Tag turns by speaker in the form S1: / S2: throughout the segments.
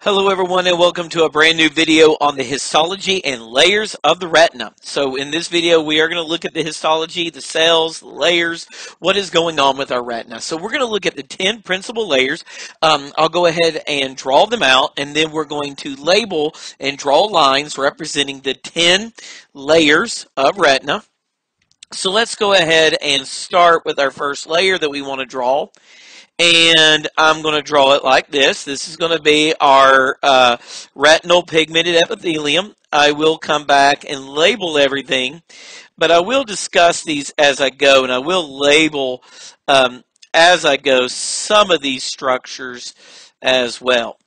S1: Hello everyone and welcome to a brand new video on the histology and layers of the retina. So in this video we are going to look at the histology, the cells, the layers, what is going on with our retina. So we're going to look at the 10 principal layers. Um, I'll go ahead and draw them out and then we're going to label and draw lines representing the 10 layers of retina. So let's go ahead and start with our first layer that we want to draw and I'm going to draw it like this. This is going to be our uh, retinal pigmented epithelium. I will come back and label everything, but I will discuss these as I go, and I will label um, as I go some of these structures as well.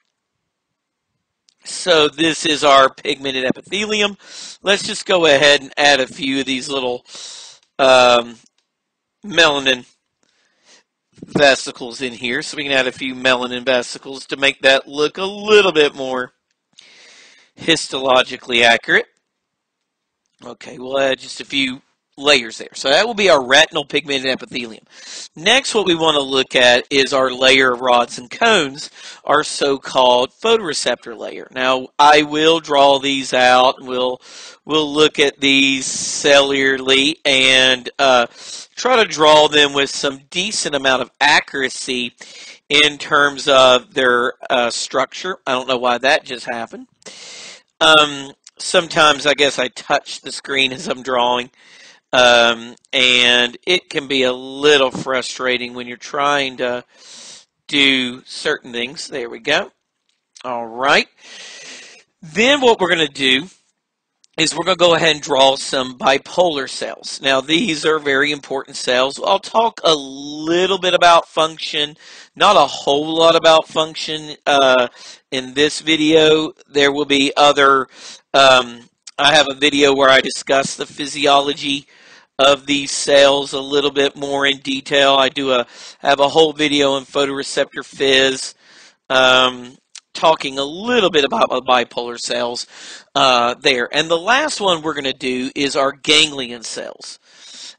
S1: So this is our pigmented epithelium. Let's just go ahead and add a few of these little um, melanin vesicles in here. So we can add a few melanin vesicles to make that look a little bit more histologically accurate. Okay, we'll add just a few layers there. So that will be our retinal pigmented epithelium. Next, what we want to look at is our layer of rods and cones, our so-called photoreceptor layer. Now, I will draw these out. We'll we'll look at these cellularly and uh, try to draw them with some decent amount of accuracy in terms of their uh, structure. I don't know why that just happened. Um, sometimes I guess I touch the screen as I'm drawing. Um, and it can be a little frustrating when you're trying to do certain things. There we go. All right. Then what we're going to do is we're going to go ahead and draw some bipolar cells. Now, these are very important cells. I'll talk a little bit about function, not a whole lot about function uh, in this video. There will be other, um, I have a video where I discuss the physiology of these cells a little bit more in detail. I do a have a whole video on photoreceptor phys, um, talking a little bit about bipolar cells uh, there. And the last one we're going to do is our ganglion cells.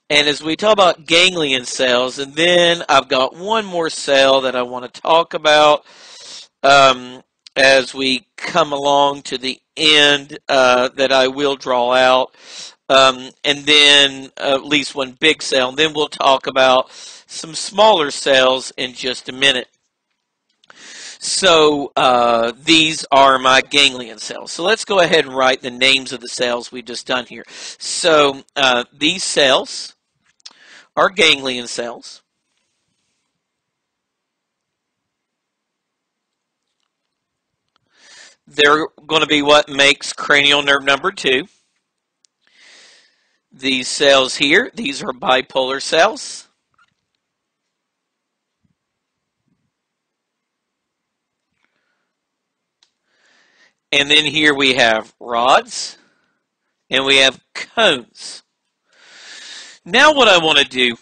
S1: And as we talk about ganglion cells, and then I've got one more cell that I want to talk about um, as we come along to the end uh, that I will draw out um, and then uh, at least one big cell. And then we'll talk about some smaller cells in just a minute. So uh, these are my ganglion cells. So let's go ahead and write the names of the cells we've just done here. So uh, these cells are ganglion cells. They're going to be what makes cranial nerve number two. These cells here, these are bipolar cells. And then here we have rods and we have cones. Now what I want to do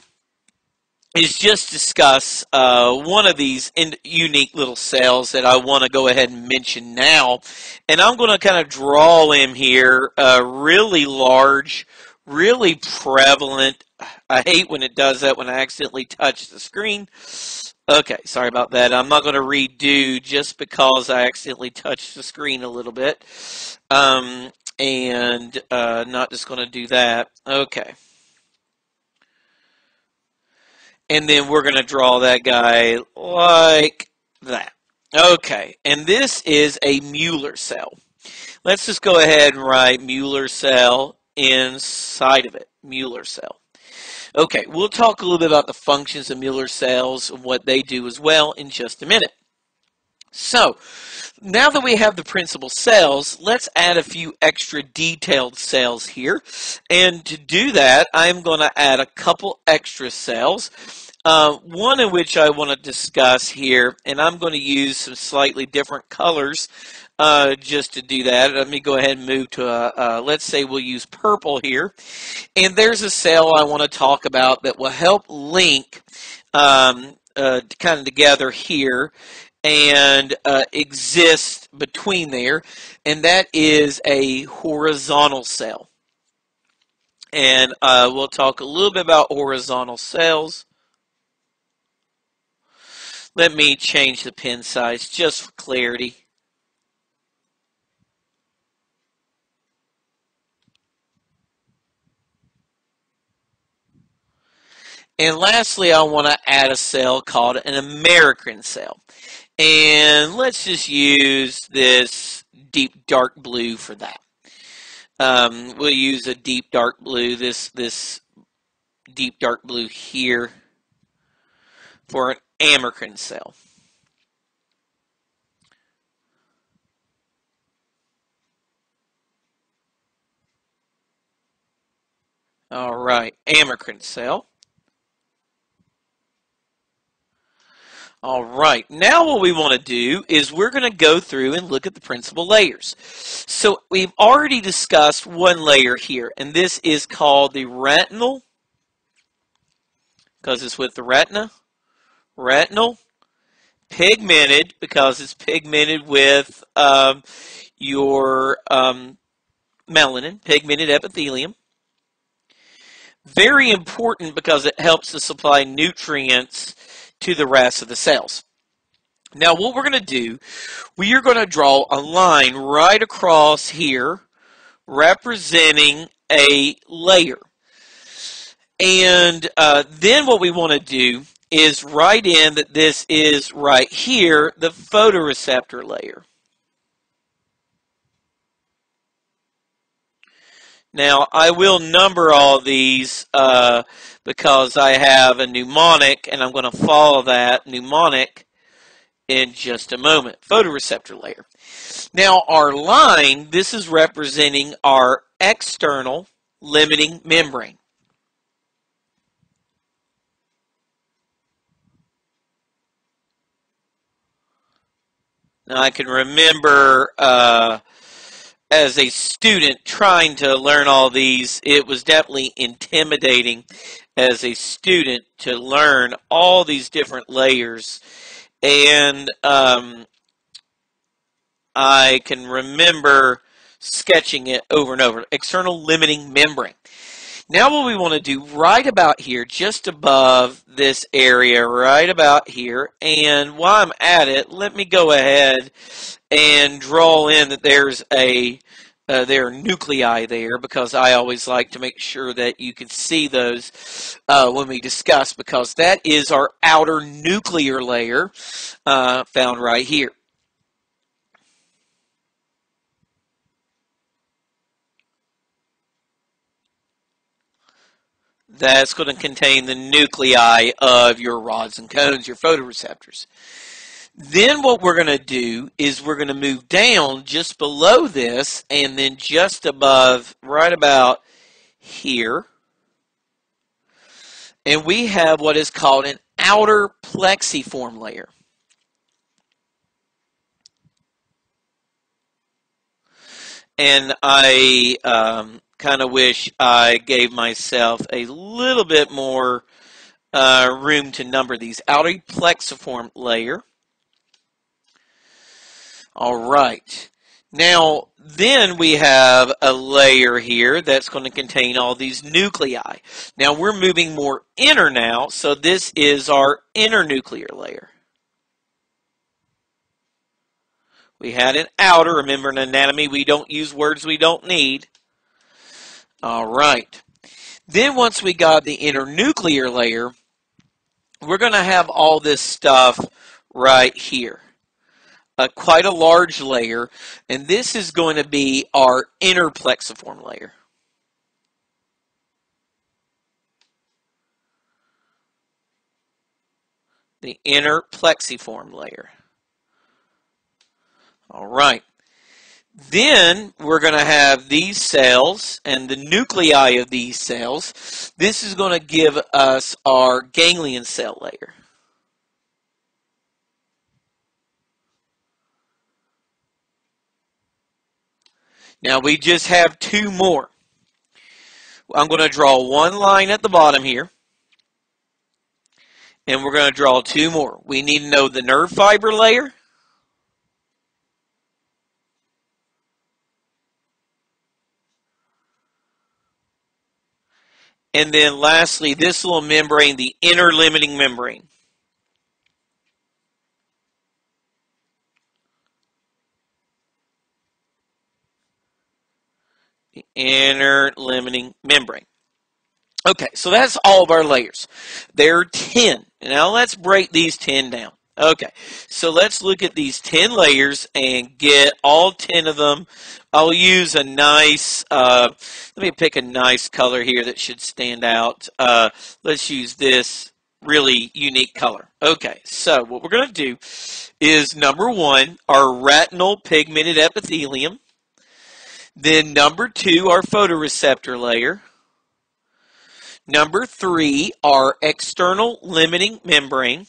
S1: is just discuss uh, one of these unique little cells that I want to go ahead and mention now. And I'm going to kind of draw in here, a really large, really prevalent. I hate when it does that when I accidentally touch the screen. Okay, sorry about that. I'm not going to redo just because I accidentally touched the screen a little bit. Um, and uh, not just going to do that. Okay. And then we're going to draw that guy like that. Okay, and this is a Mueller cell. Let's just go ahead and write Mueller cell inside of it, Mueller cell. Okay, we'll talk a little bit about the functions of Mueller cells and what they do as well in just a minute. So, now that we have the principal cells, let's add a few extra detailed cells here. And to do that, I'm going to add a couple extra cells. Uh, one of which I want to discuss here, and I'm going to use some slightly different colors uh, just to do that. Let me go ahead and move to a, uh, let's say we'll use purple here. And there's a cell I want to talk about that will help link um, uh, kind of together here and uh, exist between there, and that is a horizontal cell. And uh, we'll talk a little bit about horizontal cells. Let me change the pen size just for clarity. And lastly, I want to add a cell called an amacrine cell. And let's just use this deep dark blue for that. Um, we'll use a deep dark blue, this, this deep dark blue here for an amacrine cell. All right, amacrine cell. All right, now what we want to do is we're going to go through and look at the principal layers. So we've already discussed one layer here, and this is called the retinal, because it's with the retina, retinal, pigmented, because it's pigmented with um, your um, melanin, pigmented epithelium. Very important because it helps to supply nutrients to the rest of the cells. Now what we're going to do, we are going to draw a line right across here representing a layer. And uh, then what we want to do is write in that this is right here, the photoreceptor layer. Now, I will number all these uh, because I have a mnemonic and I'm going to follow that mnemonic in just a moment. Photoreceptor layer. Now, our line, this is representing our external limiting membrane. Now, I can remember uh, as a student trying to learn all these, it was definitely intimidating as a student to learn all these different layers. And um, I can remember sketching it over and over. External limiting membrane. Now what we want to do right about here, just above this area, right about here, and while I'm at it, let me go ahead and draw in that there's a uh, there are nuclei there because I always like to make sure that you can see those uh, when we discuss because that is our outer nuclear layer uh, found right here. That's going to contain the nuclei of your rods and cones, your photoreceptors. Then what we're going to do is we're going to move down just below this and then just above, right about here. And we have what is called an outer plexiform layer. And I um, kind of wish I gave myself a little bit more uh, room to number these. Outer plexiform layer. All right. Now, then we have a layer here that's going to contain all these nuclei. Now, we're moving more inner now, so this is our inner nuclear layer. We had an outer. Remember in anatomy, we don't use words we don't need. All right. Then once we got the inner nuclear layer, we're going to have all this stuff right here uh, quite a large layer, and this is going to be our inner plexiform layer. The inner plexiform layer. All right. Then we're going to have these cells and the nuclei of these cells. This is going to give us our ganglion cell layer. Now we just have two more. I'm going to draw one line at the bottom here. And we're going to draw two more. We need to know the nerve fiber layer. And then lastly, this little membrane, the inner limiting membrane. the inner limiting membrane. Okay, so that's all of our layers. There are 10. Now let's break these 10 down. Okay, so let's look at these 10 layers and get all 10 of them. I'll use a nice, uh, let me pick a nice color here that should stand out. Uh, let's use this really unique color. Okay, so what we're going to do is number one, our retinal pigmented epithelium. Then number two, our photoreceptor layer. Number three, our external limiting membrane.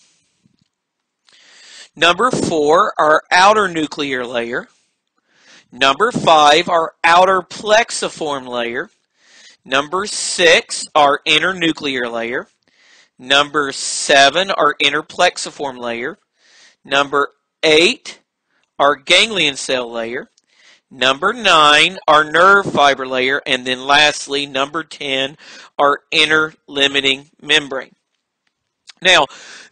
S1: Number four, our outer nuclear layer. Number five, our outer plexiform layer. Number six, our inner nuclear layer. Number seven, our inner plexiform layer. Number eight, our ganglion cell layer. Number nine, our nerve fiber layer. And then lastly, number 10, our inner limiting membrane. Now,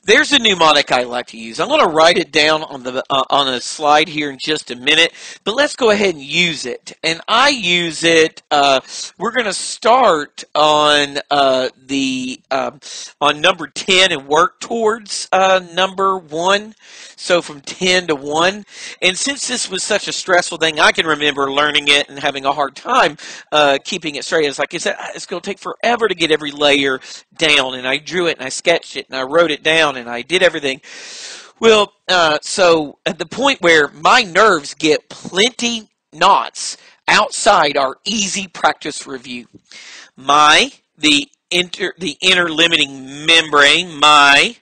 S1: there's a mnemonic I like to use. I'm going to write it down on the uh, on a slide here in just a minute, but let's go ahead and use it. And I use it. Uh, we're going to start on uh, the um, on number ten and work towards uh, number one. So from 10 to 1. And since this was such a stressful thing, I can remember learning it and having a hard time uh, keeping it straight. It's like ah, it's going to take forever to get every layer down. And I drew it and I sketched it and I wrote it down and I did everything. Well, uh, so at the point where my nerves get plenty knots outside our easy practice review, my, the inter, the inner limiting membrane, my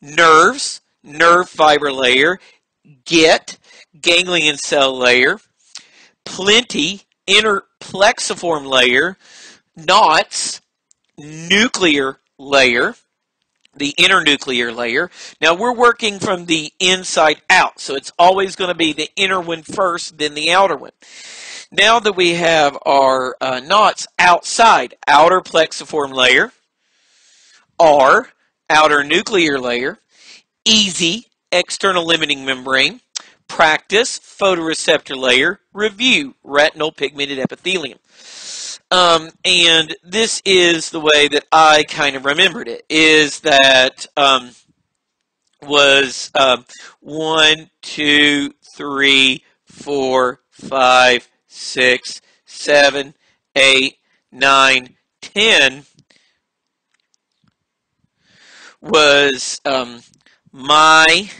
S1: nerves, nerve fiber layer, get ganglion cell layer, plenty inner plexiform layer, knots, nuclear layer, the inner nuclear layer. Now we're working from the inside out, so it's always going to be the inner one first, then the outer one. Now that we have our uh, knots outside, outer plexiform layer, our outer nuclear layer, easy external limiting membrane, practice photoreceptor layer, review retinal pigmented epithelium. Um, and this is the way that I kind of remembered it, is that um, was um, one, two, three, four, five, six, seven, eight, nine, ten was um, my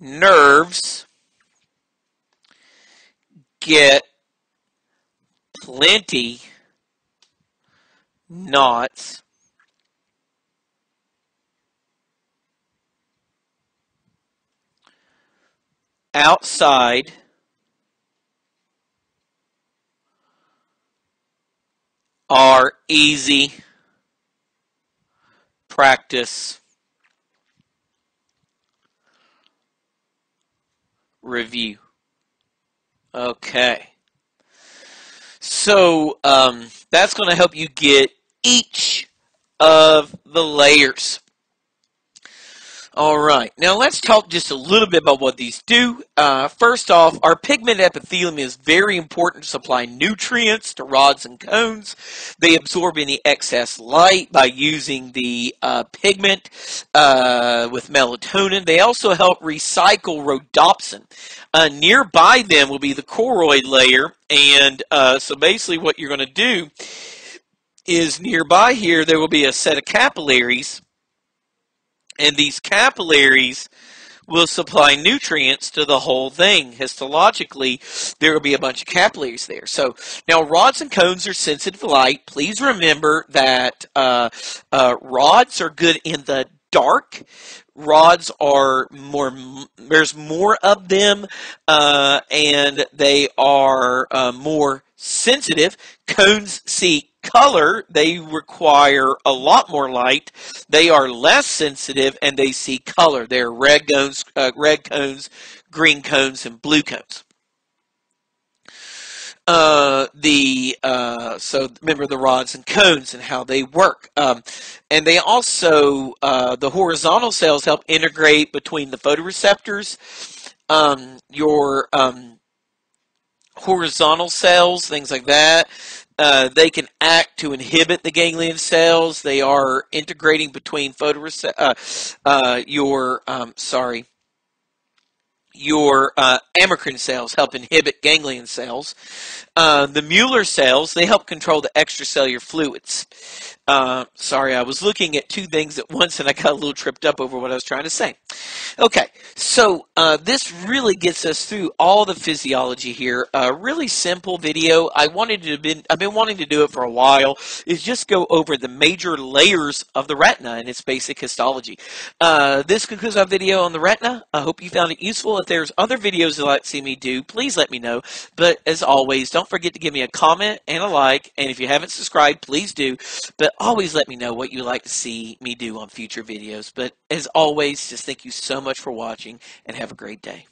S1: nerves get plenty knots outside are easy practice review. Okay. So um, that's going to help you get each of the layers. All right, now let's talk just a little bit about what these do. Uh, first off, our pigment epithelium is very important to supply nutrients to rods and cones. They absorb any excess light by using the uh, pigment uh, with melatonin. They also help recycle rhodopsin. Uh, nearby them will be the choroid layer, and uh, so basically what you're going to do is nearby here there will be a set of capillaries and these capillaries will supply nutrients to the whole thing. Histologically, there will be a bunch of capillaries there. So now rods and cones are sensitive to light. Please remember that uh, uh, rods are good in the dark. Rods are more, there's more of them, uh, and they are uh, more sensitive. Cones see color, they require a lot more light. They are less sensitive and they see color. They're red cones, uh, red cones, green cones, and blue cones. Uh, the uh, so remember the rods and cones and how they work, um, and they also uh, the horizontal cells help integrate between the photoreceptors. Um, your um, horizontal cells, things like that. Uh, they can act to inhibit the ganglion cells. They are integrating between photoreceptors. Uh, uh, your um, sorry, your uh, amacrine cells help inhibit ganglion cells. Uh, the Mueller cells, they help control the extracellular fluids. Uh, sorry, I was looking at two things at once and I got a little tripped up over what I was trying to say. Okay, so uh, this really gets us through all the physiology here. A really simple video. I wanted to been I've been wanting to do it for a while. Is just go over the major layers of the retina and its basic histology. Uh, this concludes our video on the retina. I hope you found it useful. If there's other videos you'd like to see me do, please let me know. But as always, don't forget to give me a comment and a like. And if you haven't subscribed, please do. But always let me know what you'd like to see me do on future videos. But as always, just thank you so much for watching and have a great day.